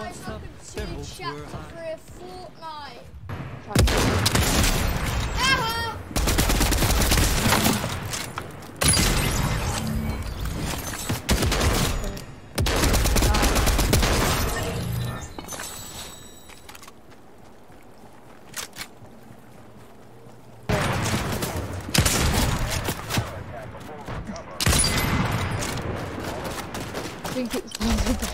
What's up? Several Several were chapter I. for a Fortnite. Try- Ah! I think it's one of the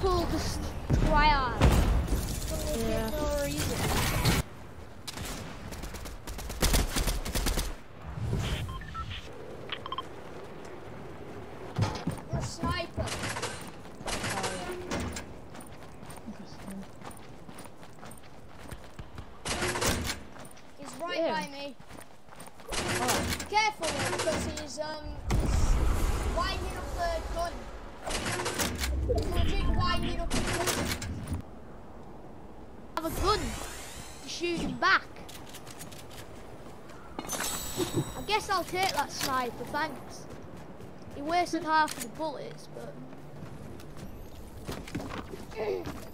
Pull this triad. Yeah. For no reason. You're a sniper. Interesting. He's right Yeah. by me. Oh, Careful though, because he's um he's winding up the gun. Legit winding up the gun. Have a gun to shoot him back. I guess I'll take that sniper, thanks. He wasted half of the bullets, but.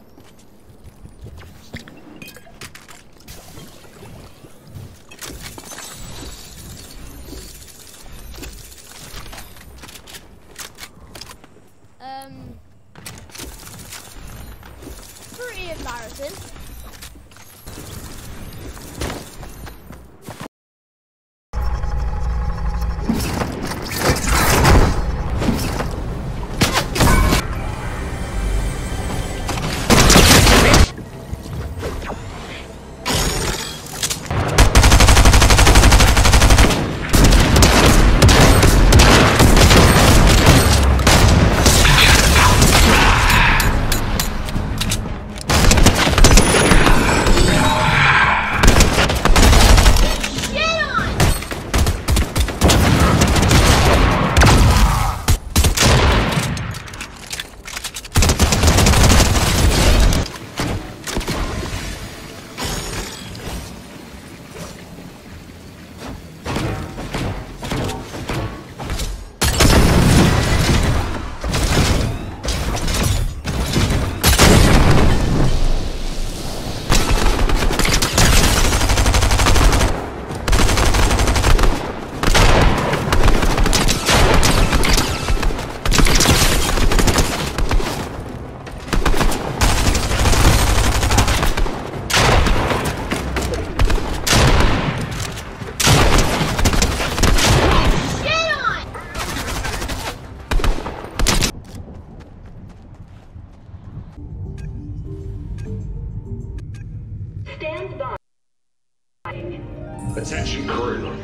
Attention crew.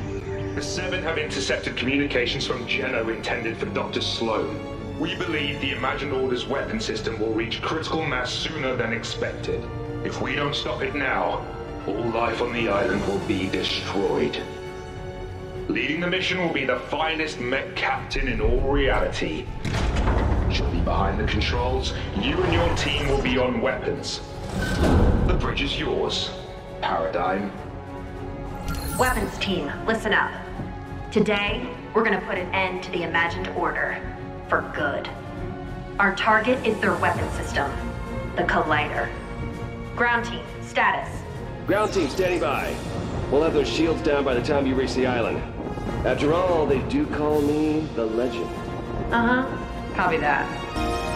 The Seven have intercepted communications from Geno intended for Dr. Sloan. We believe the Imagined Order's weapon system will reach critical mass sooner than expected. If we don't stop it now, all life on the island will be destroyed. Leading the mission will be the finest mech captain in all reality. She'll be behind the controls. You and your team will be on weapons. The bridge is yours. Paradigm. Weapons team, listen up. Today, we're gonna put an end to the imagined order. For good. Our target is their weapon system, the Collider. Ground team, status. Ground team standing by. We'll have those shields down by the time you reach the island. After all, they do call me the legend. Uh huh. Copy that.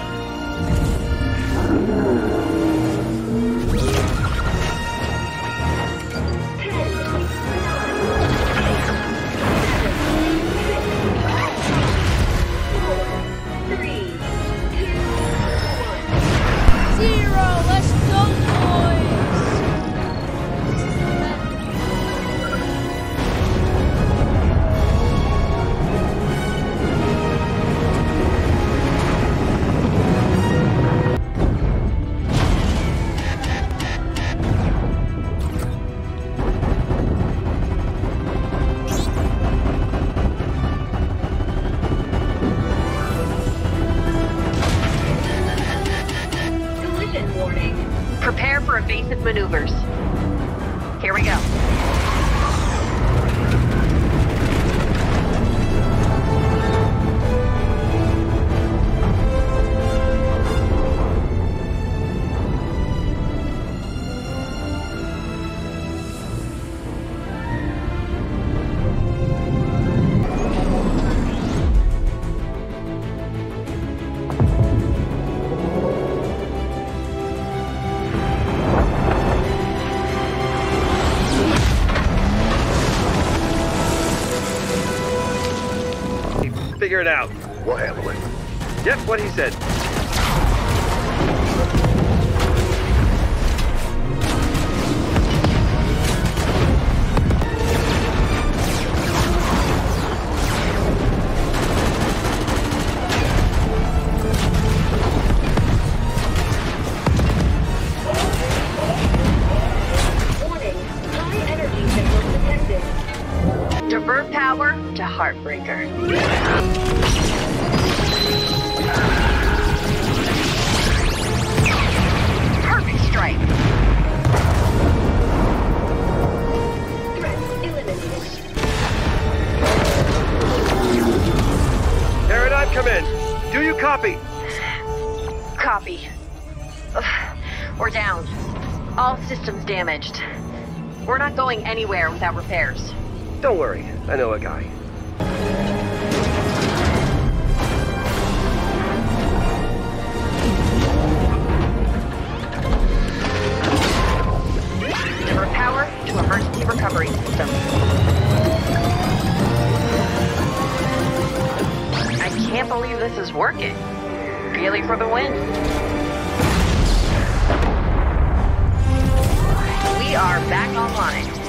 It out. We'll handle it. Yep, what he said. We're down. All systems damaged. We're not going anywhere without repairs. Don't worry, I know a guy. Divert power to emergency recovery system. I can't believe this is working. Really for the win. We are back online.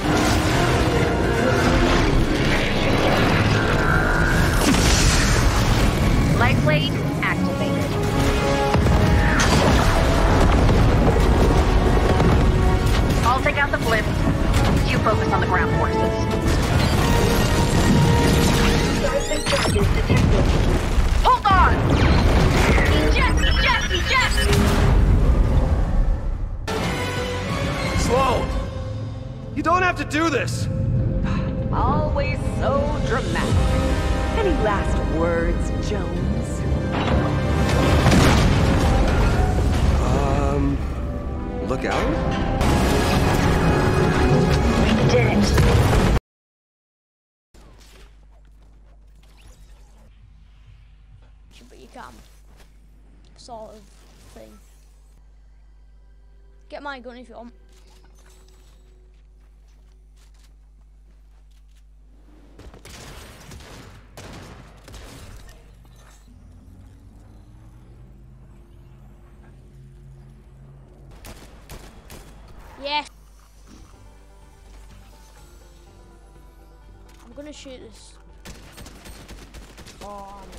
Do this! Always so dramatic. Any last words, Jones? Um. Look out? We Did it. But you can. Sort of thing. Get my gun if you want. Shoot this. Oh, I'm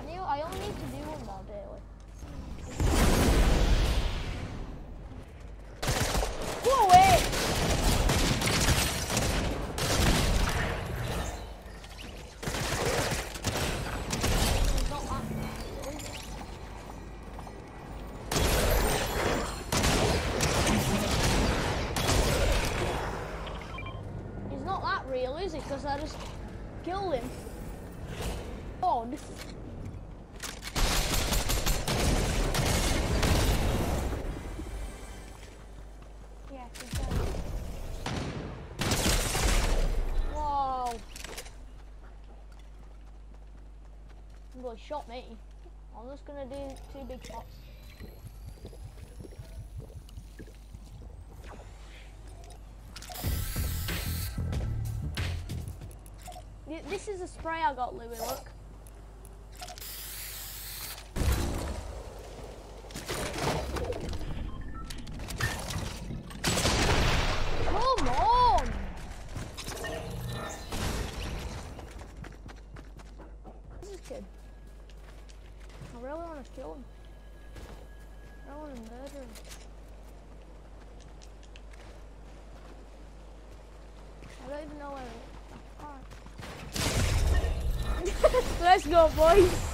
I knew I only need to do one more daily. Go away! It's not that- He's not that real, is he? Because Oh, I just killed him. God. Yeah, confirm. Whoa. Well, shot me. I'm just gonna do two big shots. This is a spray I got, Louie, look. Come on! This kid. I really want to kill him. I want to murder him. I don't even know where Let's go, boys.